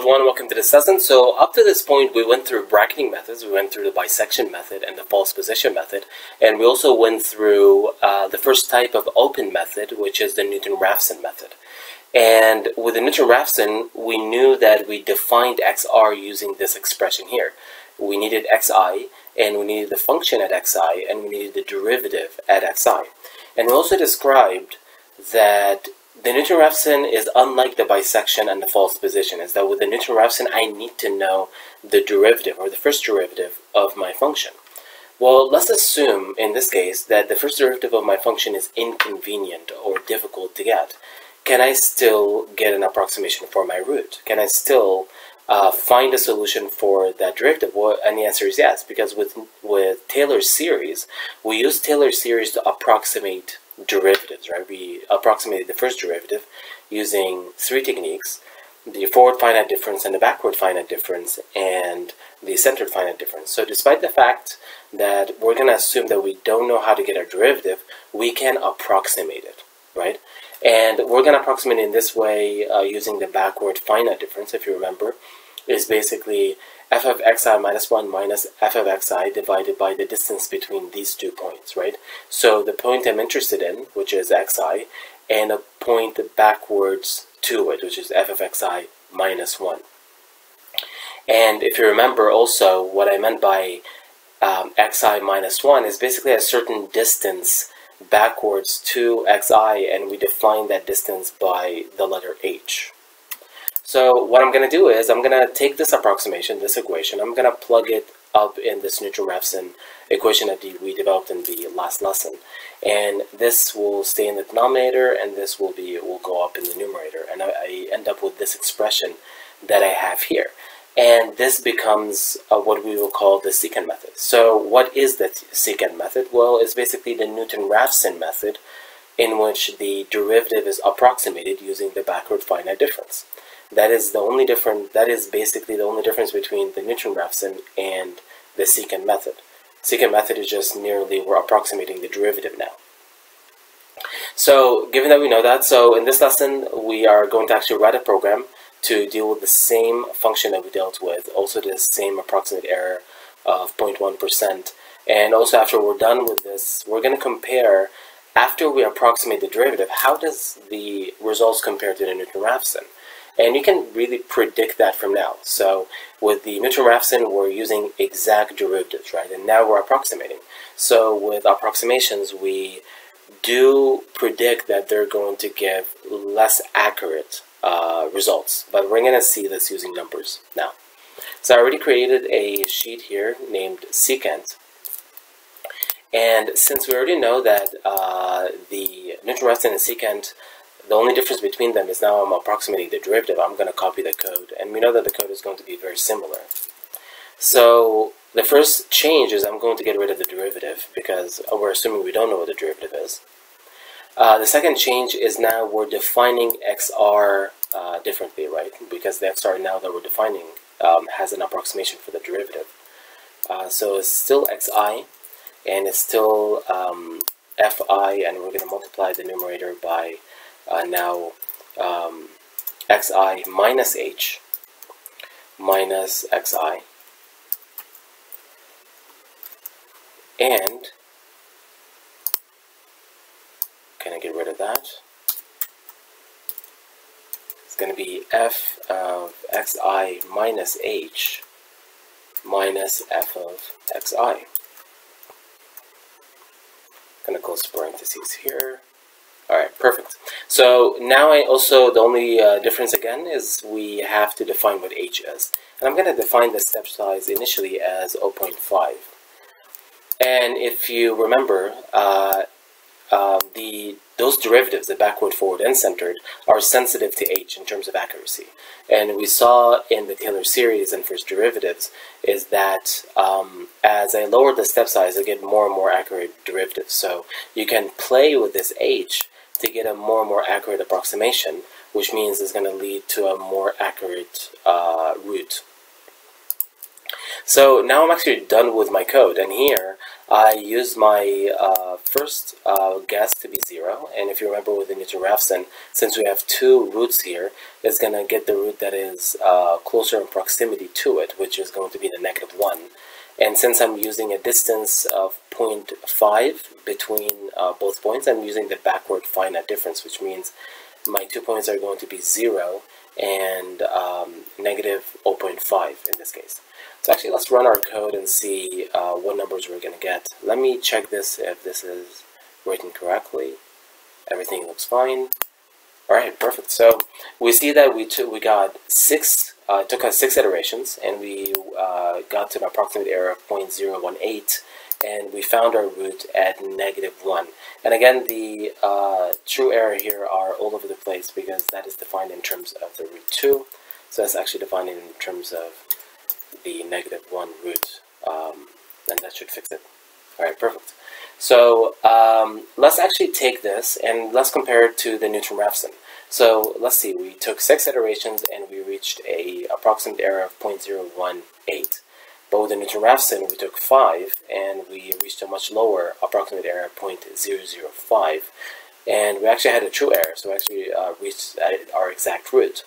everyone, welcome to this lesson. So up to this point, we went through bracketing methods, we went through the bisection method and the false position method, and we also went through uh, the first type of open method, which is the Newton-Raphson method. And with the Newton-Raphson, we knew that we defined xr using this expression here. We needed xi, and we needed the function at xi, and we needed the derivative at xi. And we also described that the Newton-Raphson is unlike the bisection and the false position, is that with the Newton-Raphson I need to know the derivative, or the first derivative, of my function. Well, let's assume, in this case, that the first derivative of my function is inconvenient or difficult to get. Can I still get an approximation for my root? Can I still uh, find a solution for that derivative? Well, and the answer is yes, because with, with Taylor's series, we use Taylor's series to approximate derivatives, right? We approximated the first derivative using three techniques, the forward finite difference and the backward finite difference and the centered finite difference. So despite the fact that we're going to assume that we don't know how to get our derivative, we can approximate it, right? And we're going to approximate it in this way uh, using the backward finite difference, if you remember, is basically f of xi minus 1 minus f of xi divided by the distance between these two points, right? So the point I'm interested in, which is xi, and a point backwards to it, which is f of xi minus 1. And if you remember also, what I meant by um, xi minus 1 is basically a certain distance backwards to xi, and we define that distance by the letter h. So what I'm going to do is I'm going to take this approximation, this equation, I'm going to plug it up in this Newton-Raphson equation that we developed in the last lesson. And this will stay in the denominator and this will be will go up in the numerator. And I, I end up with this expression that I have here. And this becomes uh, what we will call the secant method. So what is the secant method? Well, it's basically the Newton-Raphson method in which the derivative is approximated using the backward finite difference. That is the only difference. That is basically the only difference between the Newton-Raphson and the secant method. Secant method is just nearly we're approximating the derivative now. So, given that we know that, so in this lesson we are going to actually write a program to deal with the same function that we dealt with, also the same approximate error of 0.1%. And also after we're done with this, we're going to compare, after we approximate the derivative, how does the results compare to the Newton-Raphson? And you can really predict that from now. So with the Newton-Raphson, we're using exact derivatives, right? And now we're approximating. So with approximations, we do predict that they're going to give less accurate uh, results. But we're going to see this using numbers now. So I already created a sheet here named secant. And since we already know that uh, the Newton-Raphson and secant the only difference between them is now I'm approximating the derivative. I'm going to copy the code. And we know that the code is going to be very similar. So the first change is I'm going to get rid of the derivative because we're assuming we don't know what the derivative is. Uh, the second change is now we're defining xr uh, differently, right? Because the xr now that we're defining um, has an approximation for the derivative. Uh, so it's still xi, and it's still um, fi, and we're going to multiply the numerator by uh, now um, xi minus h minus xi and can I get rid of that? It's going to be f of xi minus h minus f of xi. I'm Going to close parentheses here. Alright, perfect. So now I also, the only uh, difference again is we have to define what h is. And I'm going to define the step size initially as 0.5. And if you remember, uh, uh, the those derivatives, the backward, forward, and centered, are sensitive to h in terms of accuracy. And we saw in the Taylor series and first derivatives is that um, as I lower the step size, I get more and more accurate derivatives. So you can play with this h to get a more and more accurate approximation, which means it's going to lead to a more accurate uh, root. So now I'm actually done with my code, and here I use my uh, first uh, guess to be 0, and if you remember with the Newton-Raphson, since we have two roots here, it's going to get the root that is uh, closer in proximity to it, which is going to be the negative 1. And since I'm using a distance of 0.5 between uh, both points, I'm using the backward finite difference, which means my two points are going to be 0 and um, negative 0.5 in this case. So actually let's run our code and see uh, what numbers we're going to get. Let me check this if this is written correctly. Everything looks fine. Alright, perfect. So we see that we, took, we got six, uh, took us six iterations and we uh, got to an approximate error of 0.018 and we found our root at negative 1. And again, the uh, true error here are all over the place because that is defined in terms of the root 2. So that's actually defined in terms of the negative 1 root, um, and that should fix it. Alright, perfect. So um, let's actually take this and let's compare it to the Newton-Raphson. So let's see, we took six iterations and we reached a approximate error of 0.018. But with the Newton-Raphson, we took five and we reached a much lower approximate error of 0.005. And we actually had a true error, so we actually uh, reached our exact root.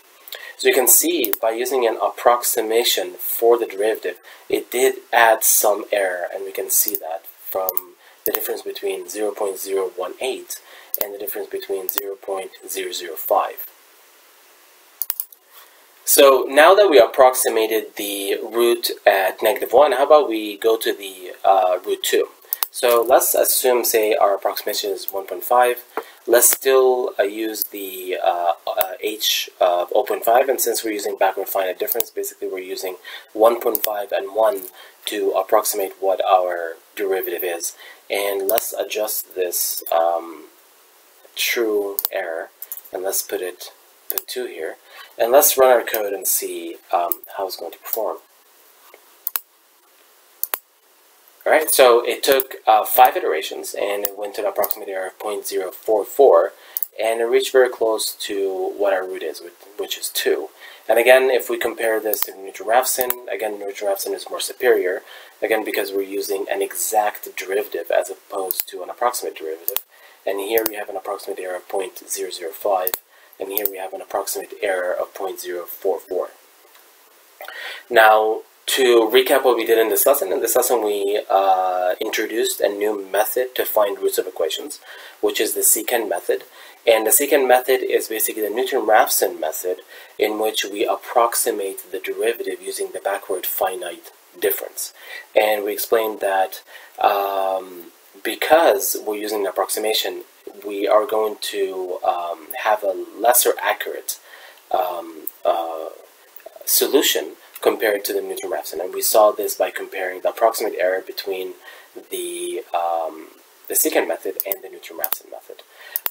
So you can see by using an approximation for the derivative, it did add some error, and we can see that from the difference between 0.018 and the difference between 0.005. So now that we approximated the root at negative 1, how about we go to the uh, root 2? So let's assume, say, our approximation is 1.5. Let's still uh, use the uh, uh, h of 0.5, and since we're using backward finite difference, basically we're using 1.5 and 1 to approximate what our derivative is. And let's adjust this um, true error, and let's put it put 2 here. And let's run our code and see um, how it's going to perform. Alright, so it took uh, five iterations and it went to an approximate error of 0.044 and it reached very close to what our root is, which is 2. And again, if we compare this to Newton-Raphson, again, Newton-Raphson is more superior, again, because we're using an exact derivative as opposed to an approximate derivative. And here we have an approximate error of 0.005, and here we have an approximate error of 0.044. Now, to recap what we did in this lesson, in this lesson we uh, introduced a new method to find roots of equations, which is the secant method. And the secant method is basically the Newton-Raphson method in which we approximate the derivative using the backward finite difference. And we explained that um, because we're using an approximation, we are going to um, have a lesser accurate um, uh, solution compared to the Newton-Raphson. And we saw this by comparing the approximate error between the, um, the secant method and the Newton-Raphson method.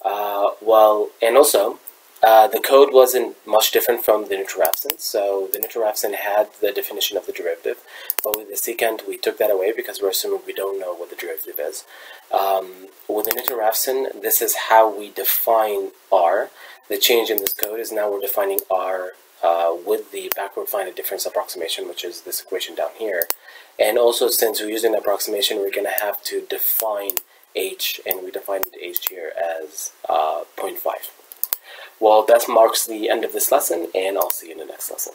Uh, well, and also, uh, the code wasn't much different from the Newton-Raphson. So the Newton-Raphson had the definition of the derivative, but with the secant, we took that away because we're assuming we don't know what the derivative is. Um, with the Newton-Raphson, this is how we define R. The change in this code is now we're defining R uh, with the backward finite difference approximation, which is this equation down here. And also, since we're using approximation, we're going to have to define h, and we defined h here as uh, 0.5. Well, that marks the end of this lesson, and I'll see you in the next lesson.